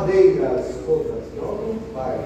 madeiras, todas, não vai.